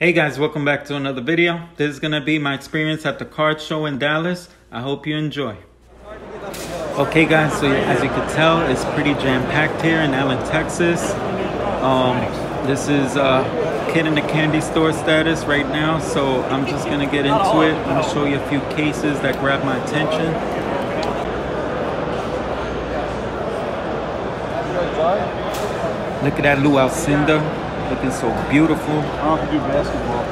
Hey guys, welcome back to another video. This is gonna be my experience at the card show in Dallas. I hope you enjoy. Okay guys, so as you can tell, it's pretty jam-packed here in Allen, Texas. Um, this is uh, Kid in the Candy Store status right now, so I'm just gonna get into it. I'm gonna show you a few cases that grab my attention. Look at that Lou Alcindor, looking so beautiful. I don't do basketball.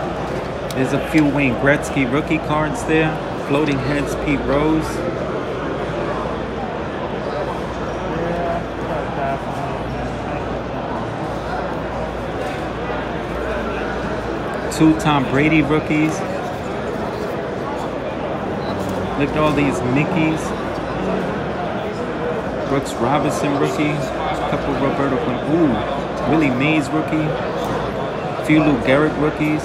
There's a few Wayne Gretzky rookie cards there. Floating Heads Pete Rose. Two Tom Brady rookies. Look at all these Mickeys. Brooks Robinson rookie. A couple Roberto Ooh, Willie Mays rookie. A few Lou Gehrig rookies.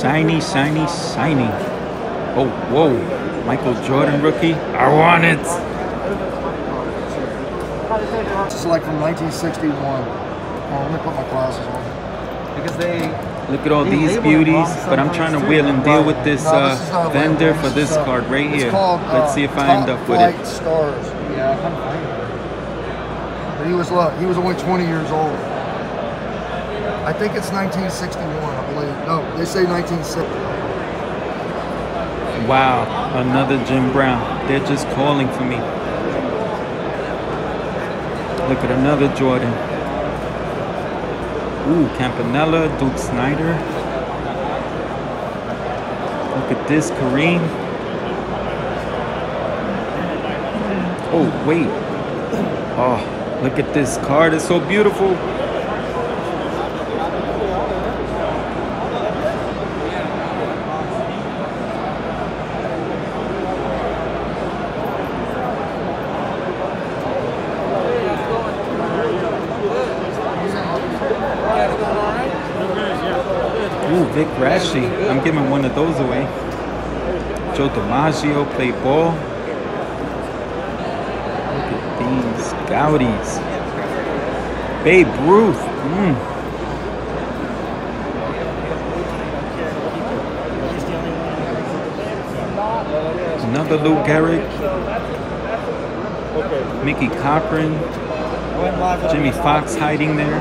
Shiny, shiny, shiny. Oh, whoa. Michael Jordan rookie. I want it. This is like from 1961. Oh, let me put my glasses on. Because they look at all these beauties, but I'm trying to wheel and deal with this uh, vendor for This uh, card right here. Let's uh, see if I end up with it. Stars. Yeah, I can't find it. But he was look, he was only 20 years old. I think it's 1961, I believe. No, they say 1960. Wow, another Jim Brown. They're just calling for me. Look at another Jordan. Ooh, Campanella, Duke Snider. Look at this, Kareem. Oh, wait. Oh, look at this card. It's so beautiful. Ooh, Vic Raschi. I'm giving one of those away. Joe DiMaggio played ball. Look at these Goudeys. Babe Ruth. Mm. Another Lou Gehrig. Mickey Cochrane. Jimmie Foxx hiding there.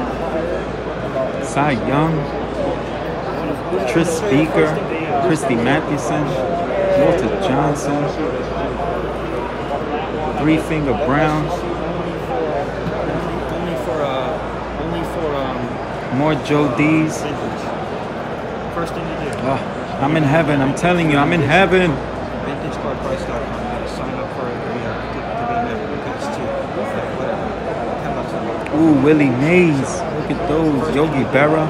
Cy Young. Tris Speaker, Christy Mathewson, Walter Johnson, Three Finger Brown, Only for uh, only for um, more Joe D's. First thing you do, Oh, I'm in heaven. I'm telling you, I'm in heaven. vintagecardprice.com. Sign up for it. To, to be a member because it's. Whatever, ten bucks. Ooh, Willie Mays. Look at those. Yogi Berra,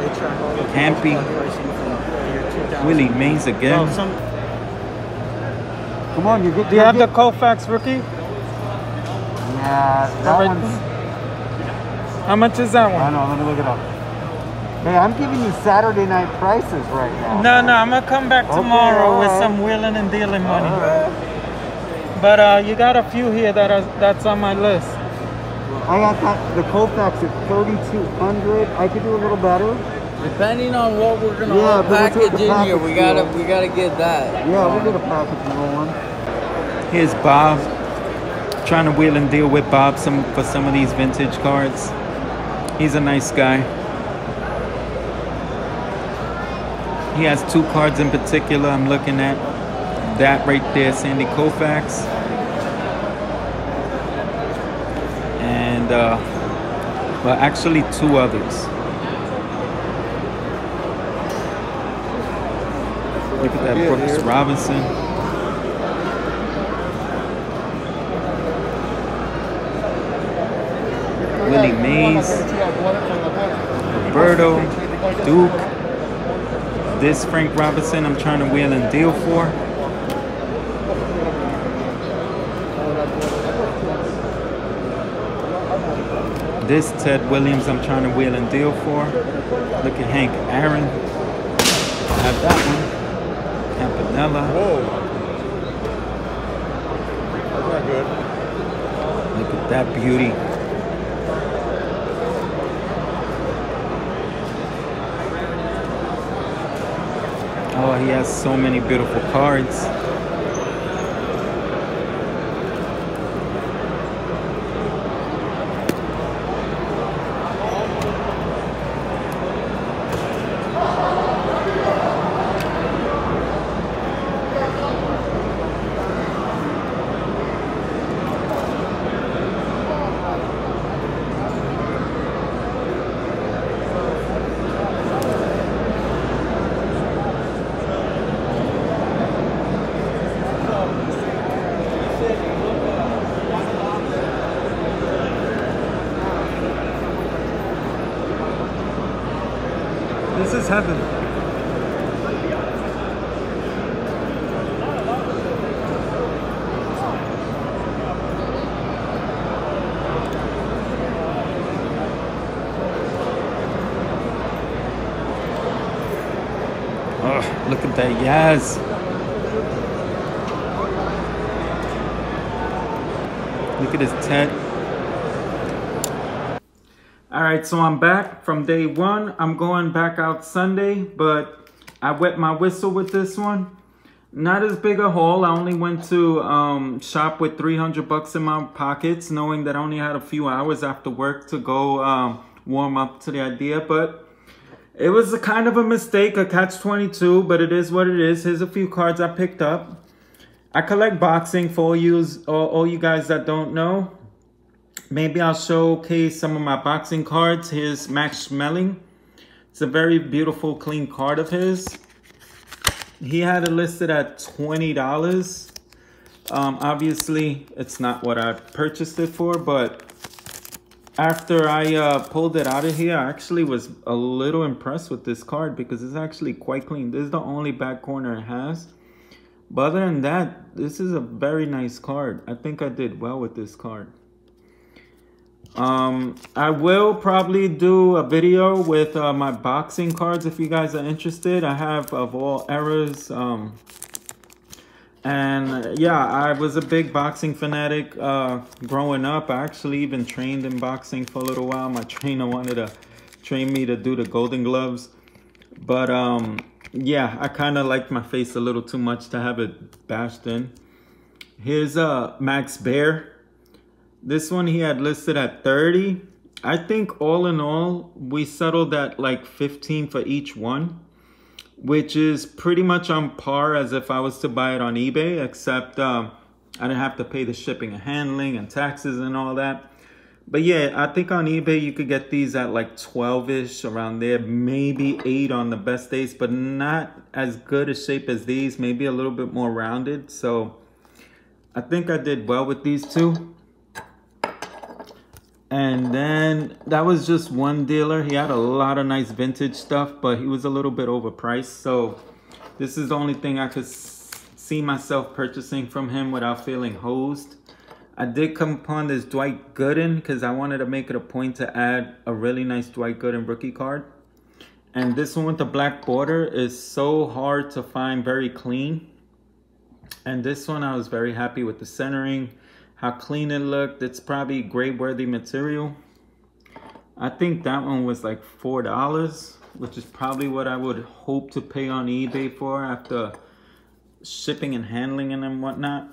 They track all the Campy. pricing from year 2000. Willie Mays again. Well, some, Come on, you get. do you have the Koufax rookie? Yeah, that Right. one's. How much is that one? I one? know. Let me look it up. Hey, I'm giving you Saturday night prices right now. No, no, I'm gonna come back Okay, tomorrow with alright. some wheeling and dealing money. Alright. But uh, you got a few here that are that's on my list. I got that, the Koufax at 3200 I could do a little better. Depending on what we're gonna Yeah, all but we'll package in here, we gotta we gotta get that. Yeah, we'll get a package rolling. Here's Bob. Trying to wheel and deal with Bob some for some of these vintage cards. He's a nice guy. He has two cards in particular I'm looking at. That right there, Sandy Koufax. And uh well actually two others. Look at that Brooks Robinson. Willie Mays, Roberto, Duke. This Frank Robinson I'm trying to wheel and deal for. This Ted Williams I'm trying to wheel and deal for. Look at Hank Aaron. I have that one. Whoa. That's not good. Look at that beauty. Oh, he has so many beautiful cards. This is heaven. Oh, look at that Yaz. Look at his tent. All right, so I'm back from day one. I'm going back out Sunday, but I wet my whistle with this one. Not as big a haul. I only went to um, shop with 300 bucks in my pockets, knowing that I only had a few hours after work to go um, warm up to the idea. But it was a kind of a mistake, a catch-22, but it is what it is. Here's a few cards I picked up. I collect boxing for all you, all, all you guys that don't know. Maybe I'll showcase some of my boxing cards. Here's Max Schmeling. It's a very beautiful, clean card of his. He had it listed at $20. Um, obviously, it's not what I purchased it for, but after I uh, pulled it out of here, I actually was a little impressed with this card because it's actually quite clean. This is the only back corner it has. But other than that, this is a very nice card. I think I did well with this card. Um, I will probably do a video with uh, my boxing cards if you guys are interested. I have of all eras. Um, and yeah, I was a big boxing fanatic uh, growing up. I actually even trained in boxing for a little while. My trainer wanted to train me to do the Golden Gloves. But um, yeah, I kind of liked my face a little too much to have it bashed in. Here's uh, Max Baer. This one he had listed at 30. I think all in all, we settled at like 15 for each one, which is pretty much on par as if I was to buy it on eBay, except um, I didn't have to pay the shipping and handling and taxes and all that. But yeah, I think on eBay you could get these at like 12-ish around there, maybe 8 on the best days, but not as good a shape as these, maybe a little bit more rounded. So I think I did well with these two. And then that was just one dealer. He had a lot of nice vintage stuff, but he was a little bit overpriced. So this is the only thing I could see myself purchasing from him without feeling hosed. I did come upon this Dwight Gooden because I wanted to make it a point to add a really nice Dwight Gooden rookie card. And this one with the black border is so hard to find very clean. And this one I was very happy with the centering how clean it looked. It's probably grade worthy material. I think that one was like $4, which is probably what I would hope to pay on eBay for after shipping and handling and whatnot.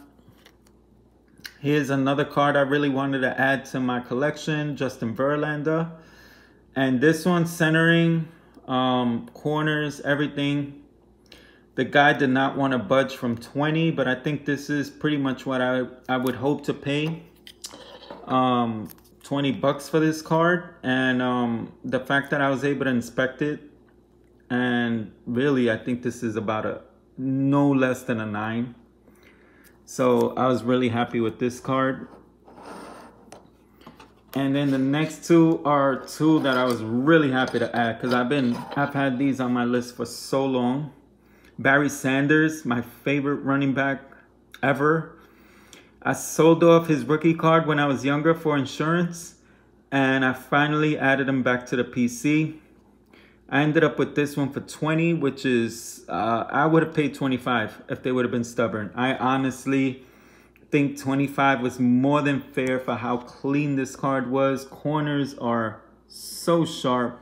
Here's another card I really wanted to add to my collection, Justin Verlander. And this one centering, um, corners, everything the guy did not want to budge from 20, but I think this is pretty much what I, I would hope to pay. Um, 20 bucks for this card. And um, the fact that I was able to inspect it, and really, I think this is about a no less than a 9. So I was really happy with this card. And then the next two are two that I was really happy to add because I've been I've had these on my list for so long. Barry Sanders, my favorite running back ever. I sold off his rookie card when I was younger for insurance, and I finally added him back to the PC. I ended up with this one for 20, which is, uh, I would have paid 25 if they would have been stubborn. I honestly think 25 was more than fair for how clean this card was. Corners are so sharp.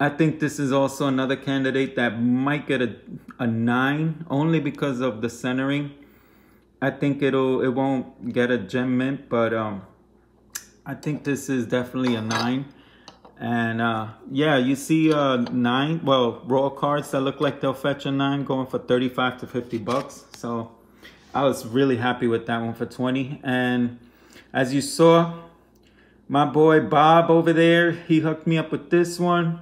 I think this is also another candidate that might get a, a 9 only because of the centering. I think it'll it won't get a gem mint, but um, I think this is definitely a 9. And uh, yeah, you see uh, 9, well, raw cards that look like they'll fetch a 9 going for 35 to 50 bucks. So I was really happy with that one for 20. And as you saw, my boy Bob over there, he hooked me up with this one.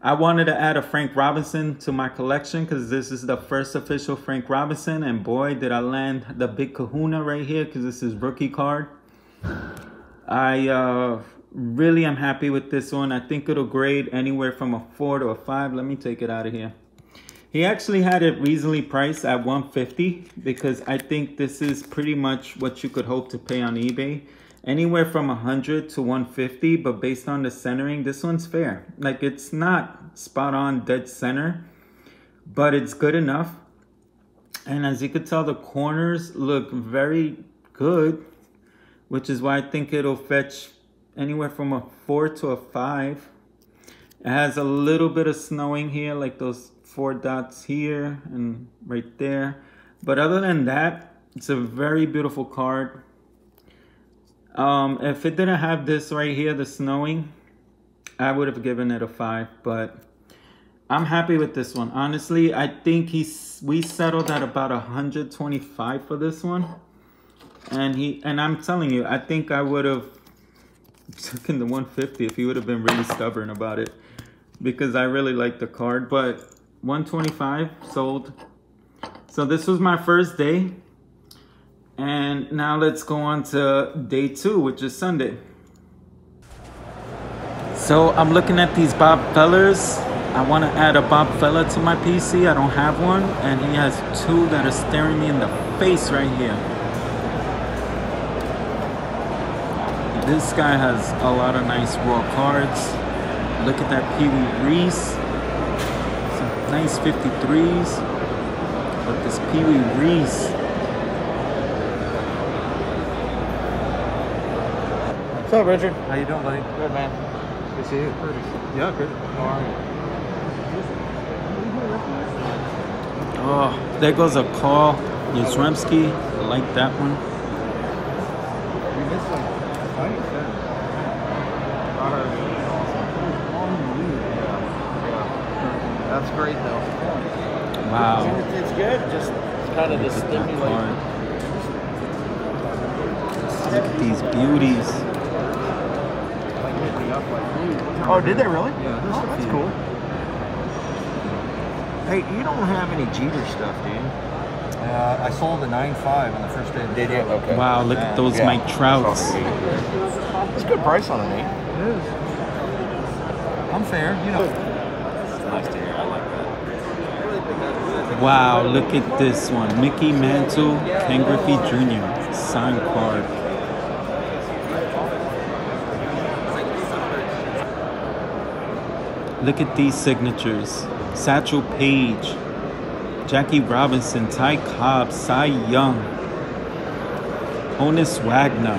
I wanted to add a Frank Robinson to my collection because this is the first official Frank Robinson. And boy, did I land the big kahuna right here because this is rookie card. I uh, really am happy with this one. I think it'll grade anywhere from a 4 to a 5. Let me take it out of here. He actually had it reasonably priced at 150 because I think this is pretty much what you could hope to pay on eBay anywhere from 100 to 150 but based on the centering this one's fair. Like it's not spot on dead center but it's good enough. And as you could tell the corners look very good which is why I think it'll fetch anywhere from a 4 to a 5 it has a little bit of snowing here like those four dots here and right there. But other than that it's a very beautiful card um, if it didn't have this right here, the snowing, I would have given it a five, but I'm happy with this one. Honestly, I think he's we settled at about 125 for this one. And he and I'm telling you, I think I would have taken the 150 if he would have been really stubborn about it. Because I really like the card. But 125 sold. So this was my first day. And now let's go on to day two, which is Sunday. So I'm looking at these Bob Fellers. I want to add a Bob Feller to my PC. I don't have one. And he has two that are staring me in the face right here. This guy has a lot of nice raw cards. Look at that Pee Wee Reese. Some nice 53s. But this Pee Wee Reese up, Richard? How you doing, buddy? Good, man. Good to see you. Curtis. Yeah, good. How are you? Oh, there goes a call. Yastrzemski, I like that one. We missed some fighting then. Honor is awesome. Yeah. That's great, though. Wow. It's, it's good. Just it's kind of the Look at that stimulating. card. Look at these beauties. Like, hit me up like, Oh, did they really? Yeah, oh, that's few. cool. Hey, you don't have any Jeter stuff, do you? Uh, I sold a 9.5 on the first day of the Did you? Okay. Wow, look at those Yeah. Mike Trouts. It's a good price on an eight. It is. I'm fair, you know. It's nice to hear. I like that. Wow, look at this one. Mickey Mantle, Ken Griffey Jr. Signed card. Look at these signatures. Satchel Paige, Jackie Robinson, Ty Cobb, Cy Young, Honus Wagner.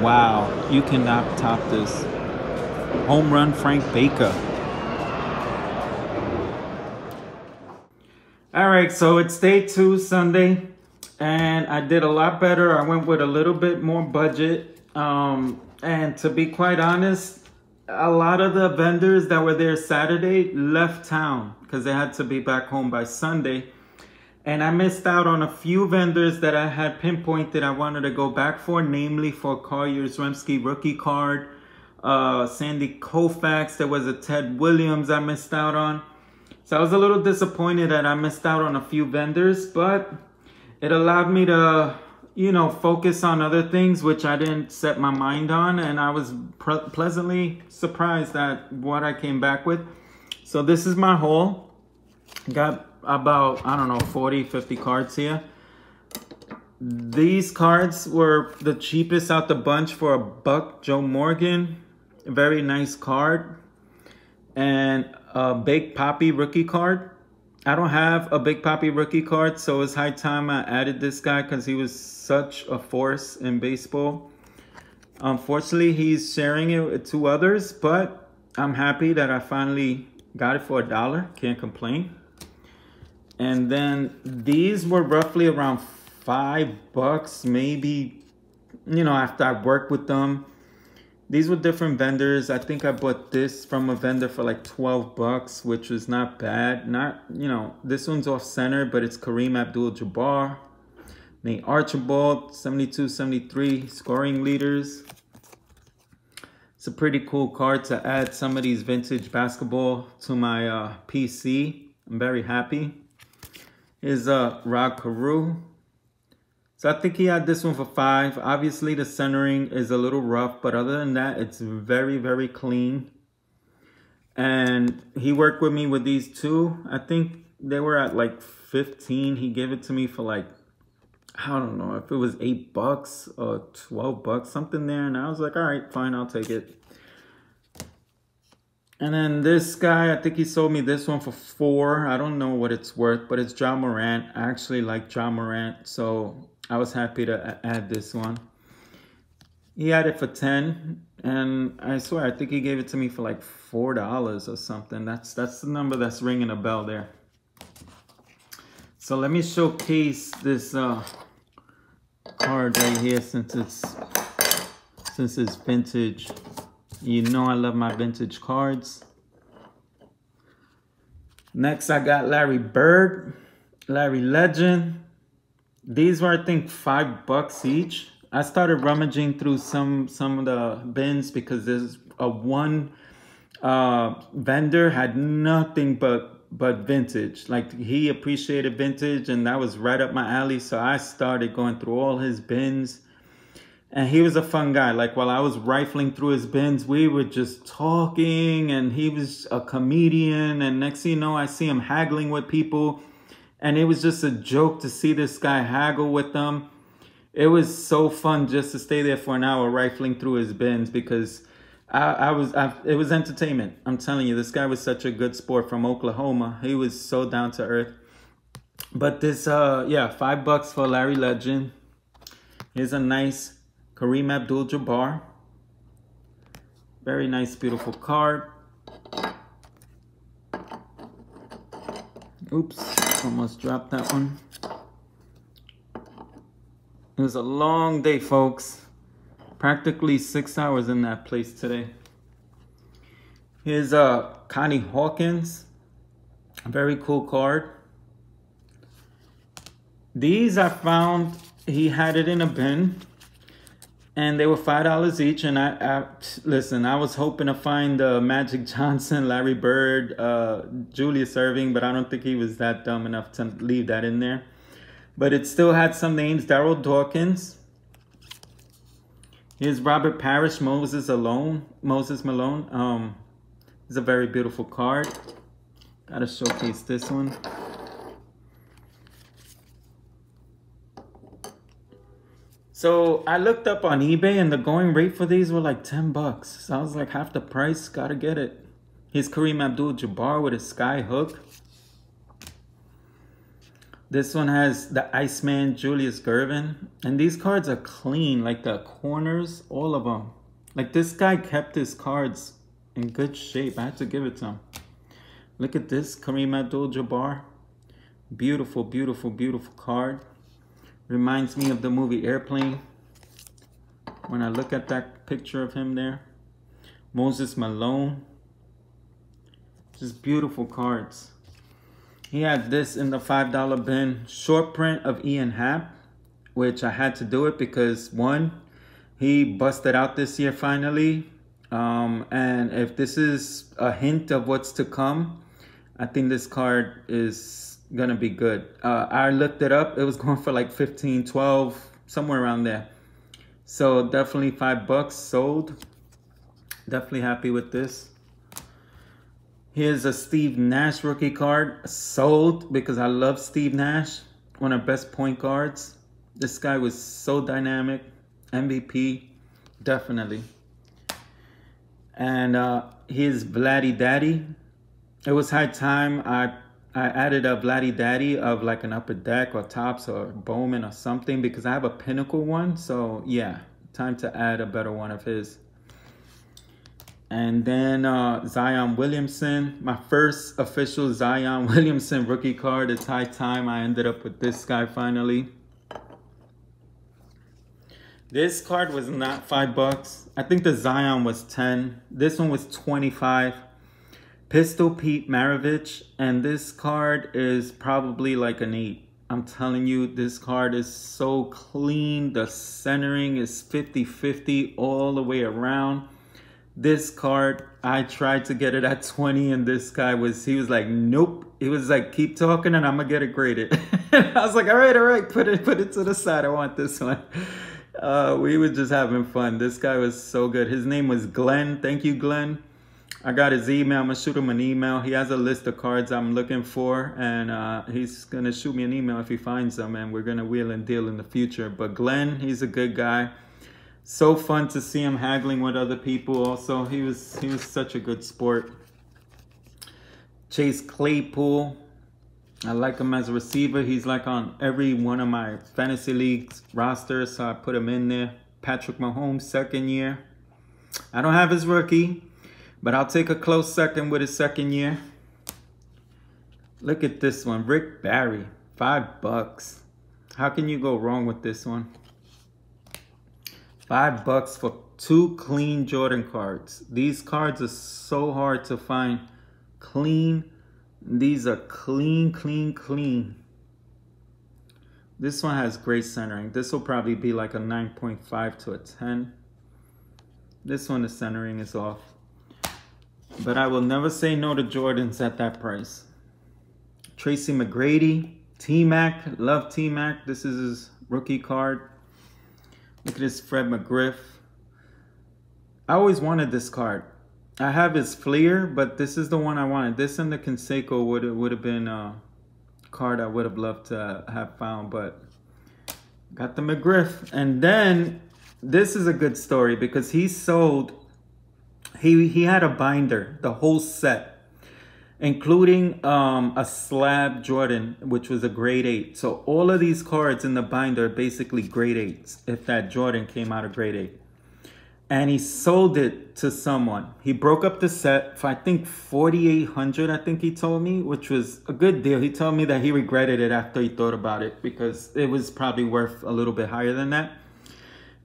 Wow, you cannot top this. Home run Frank Baker. All right, so it's day two, Sunday, and I did a lot better. I went with a little bit more budget. Um, and to be quite honest, a lot of the vendors that were there Saturday left town because they had to be back home by Sunday. And I missed out on a few vendors that I had pinpointed I wanted to go back for, namely for Carl Yastrzemski rookie card, uh, Sandy Koufax. There was a Ted Williams I missed out on. So I was a little disappointed that I missed out on a few vendors, but it allowed me to, you know, focus on other things which I didn't set my mind on, and I was pleasantly surprised at what I came back with. So this is my haul. Got about, I don't know, 40, 50 cards here. These cards were the cheapest out the bunch for a buck. Joe Morgan, very nice card. And a Big Poppy rookie card. I don't have a Big Poppy rookie card, so it's high time I added this guy because he was such a force in baseball. Unfortunately, he's sharing it with two others, but I'm happy that I finally got it for a dollar. Can't complain. And then these were roughly around five bucks, maybe, you know, after I worked with them. These were different vendors. I think I bought this from a vendor for like 12 bucks, which was not bad. Not, you know, this one's off center, but it's Kareem Abdul-Jabbar. Nate Archibald, 72, 73, scoring leaders. It's a pretty cool card to add some of these vintage basketball to my uh, PC. I'm very happy. Here's uh, Rod Carew. So I think he had this one for five. Obviously the centering is a little rough, but other than that, it's very, very clean. And he worked with me with these two. I think they were at like 15. He gave it to me for like, I don't know if it was eight bucks or 12 bucks, something there. And I was like, all right, fine, I'll take it. And then this guy, I think he sold me this one for four. I don't know what it's worth, but it's John Morant. I actually like John Morant, so I was happy to add this one. He had it for 10 and I swear, I think he gave it to me for like $4 or something. That's that's the number that's ringing a bell there. So let me showcase this uh, card right here since it's since it's vintage. You know I love my vintage cards. Next I got Larry Bird, Larry Legend, these were, I think, five bucks each. I started rummaging through some some of the bins because there's a one uh, vendor had nothing but but vintage. Like he appreciated vintage, and that was right up my alley. So I started going through all his bins. And he was a fun guy. Like while I was rifling through his bins, we were just talking, and he was a comedian. And next thing you know, I see him haggling with people and it was just a joke to see this guy haggle with them. It was so fun just to stay there for an hour rifling through his bins because I, I was I, it was entertainment. I'm telling you, this guy was such a good sport from Oklahoma. He was so down to earth. But this, uh, yeah, five bucks for Larry Legend. Here's a nice Kareem Abdul-Jabbar. Very nice, beautiful card. Oops, almost dropped that one. It was a long day, folks. Practically six hours in that place today. Here's uh, Connie Hawkins. Very cool card. These I found, he had it in a bin and they were five dollars each. And I, I, listen, I was hoping to find uh, Magic Johnson, Larry Bird, uh, Julius Erving, but I don't think he was that dumb enough to leave that in there. But it still had some names: Darryl Dawkins. Here's Robert Parish, Moses alone, Moses Malone. Um, it's a very beautiful card. Gotta showcase this one. So I looked up on eBay and the going rate for these were like 10 bucks. So I was like half the price, gotta get it. Here's Kareem Abdul-Jabbar with a sky hook. This one has the Iceman Julius Gervin. And these cards are clean, like the corners, all of them. Like this guy kept his cards in good shape. I had to give it to him. Look at this, Kareem Abdul-Jabbar. Beautiful, beautiful, beautiful card. Reminds me of the movie Airplane. When I look at that picture of him there. Moses Malone. Just beautiful cards. He had this in the $5 bin. Short print of Ian Happ. Which I had to do it because one, he busted out this year finally. Um, and if this is a hint of what's to come, I think this card is gonna be good. Uh, I looked it up. It was going for like 15, 12, somewhere around there. So definitely five bucks sold. Definitely happy with this. Here's a Steve Nash rookie card. Sold because I love Steve Nash. One of best point guards. This guy was so dynamic. MVP. Definitely. And uh, here's Vladdy Daddy. It was high time I I added a Vladdy Daddy of like an upper deck or Topps or Bowman or something because I have a pinnacle one. So yeah, time to add a better one of his. And then uh, Zion Williamson, my first official Zion Williamson rookie card. It's high time I ended up with this guy finally. This card was not five bucks. I think the Zion was 10. This one was 25. Pistol Pete Maravich. And this card is probably like an eight. I'm telling you, this card is so clean. The centering is 50-50 all the way around. This card, I tried to get it at 20 and this guy was, he was like, nope. He was like, keep talking and I'm gonna get it graded. I was like, all right, all right, put it, put it to the side. I want this one. Uh, we were just having fun. This guy was so good. His name was Glenn. Thank you, Glenn. I got his email. I'm gonna shoot him an email. He has a list of cards I'm looking for, and uh, he's gonna shoot me an email if he finds them, and we're gonna wheel and deal in the future. But Glenn, he's a good guy. So fun to see him haggling with other people. Also, he was he was such a good sport. Chase Claypool, I like him as a receiver. He's like on every one of my fantasy leagues rosters, so I put him in there. Patrick Mahomes, second year. I don't have his rookie, but I'll take a close second with his second year. Look at this one, Rick Barry, five bucks. How can you go wrong with this one? Five bucks for two clean Jordan cards. These cards are so hard to find clean these are clean, clean, clean. This one has great centering. This will probably be like a 9.5 to a 10. This one, the centering is off. But I will never say no to Jordans at that price. Tracy McGrady, T-Mac, love T-Mac. This is his rookie card. Look at this Fred McGriff. I always wanted this card. I have his Fleer, but this is the one I wanted. This and the Canseco would would have been a card I would have loved to have found, but got the McGriff. And then this is a good story because he sold. He he had a binder, the whole set, including um, a slab Jordan, which was a grade eight. So all of these cards in the binder are basically grade eights. If that Jordan came out of grade eight and he sold it to someone. He broke up the set for I think 4800 I think he told me, which was a good deal. He told me that he regretted it after he thought about it because it was probably worth a little bit higher than that.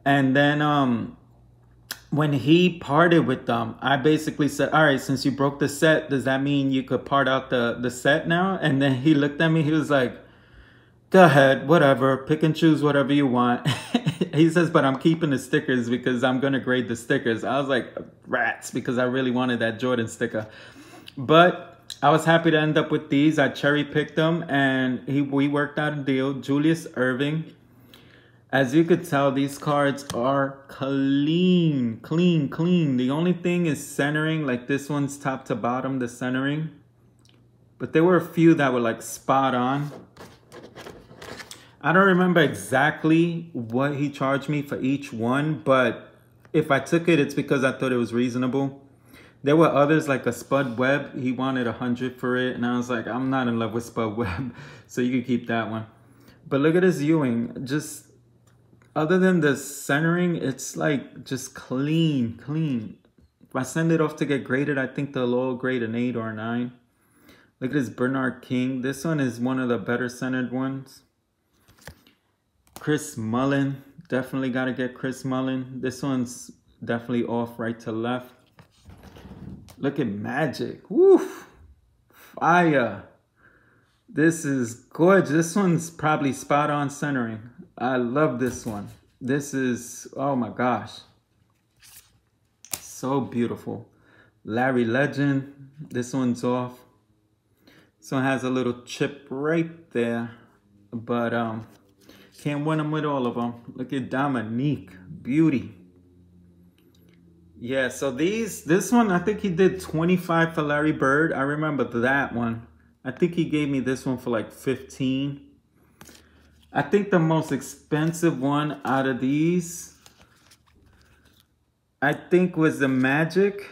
And then um when he parted with them, I basically said, "All right, since you broke the set, does that mean you could part out the the set now?" And then he looked at me. He was like, "Go ahead, whatever. Pick and choose whatever you want." he says, but I'm keeping the stickers because I'm gonna grade the stickers. I was like, rats, because I really wanted that Jordan sticker. But I was happy to end up with these. I cherry picked them and he we worked out a deal. Julius Erving. As you could tell, these cards are clean, clean, clean. The only thing is centering, like this one's top to bottom, the centering. But there were a few that were like spot on. I don't remember exactly what he charged me for each one, but if I took it, it's because I thought it was reasonable. There were others like a Spud Webb. He wanted a hundred for it, and I was like, I'm not in love with Spud Webb, so you can keep that one. But look at this Ewing. Just other than the centering, it's like just clean, clean. If I send it off to get graded, I think they'll all grade an eight or a nine. Look at this Bernard King. This one is one of the better centered ones. Chris Mullin, definitely got to get Chris Mullin. This one's definitely off right to left. Look at Magic. Woof. Fire. This is gorgeous. This one's probably spot on centering. I love this one. This is, oh my gosh. So beautiful. Larry Legend. This one's off. This one has a little chip right there. But um, can't win them with all of them. Look at Dominique. Beauty. Yeah, so these, this one, I think he did 25 for Larry Bird. I remember that one. I think he gave me this one for like 15. I think the most expensive one out of these, I think was the Magic.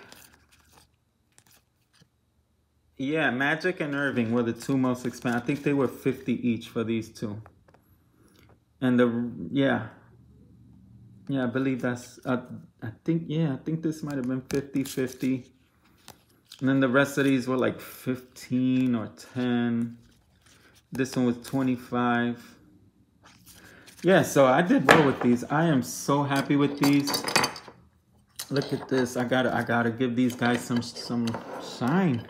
Yeah, Magic and Erving were the two most expensive. I think they were 50 each for these two. And the, yeah. Yeah, I believe that's, uh, I think, yeah, I think this might have been 50 50. And then the rest of these were like 15 or 10. This one was 25. Yeah, so I did well with these. I am so happy with these. Look at this. I gotta I gotta give these guys some some shine.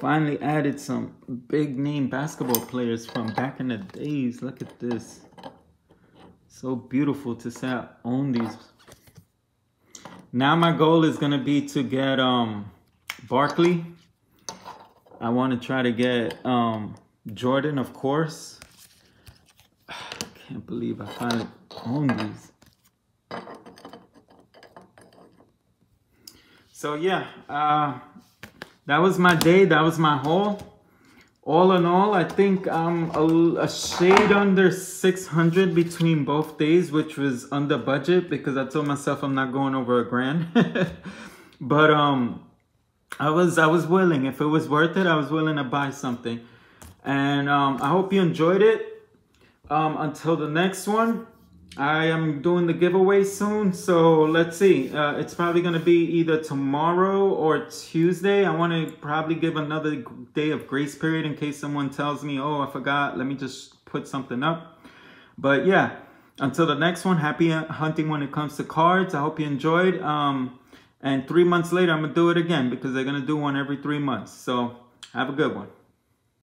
Finally added some big name basketball players from back in the days. Look at this. So beautiful to say I own these. Now my goal is gonna be to get um Barkley. I want to try to get um Jordan, of course. Can't believe I finally own these. So yeah, uh, that was my day. That was my haul. All in all, I think I'm a, a shade under 600 between both days, which was under budget because I told myself I'm not going over a grand. but um, I was I was willing. If it was worth it, I was willing to buy something. And um, I hope you enjoyed it. Um, until the next one, I am doing the giveaway soon. So let's see. Uh, it's probably going to be either tomorrow or Tuesday. I want to probably give another day of grace period in case someone tells me, oh, I forgot. Let me just put something up. But yeah, until the next one, happy hunting when it comes to cards. I hope you enjoyed. Um, and three months later, I'm going to do it again because they're going to do one every three months. So have a good one.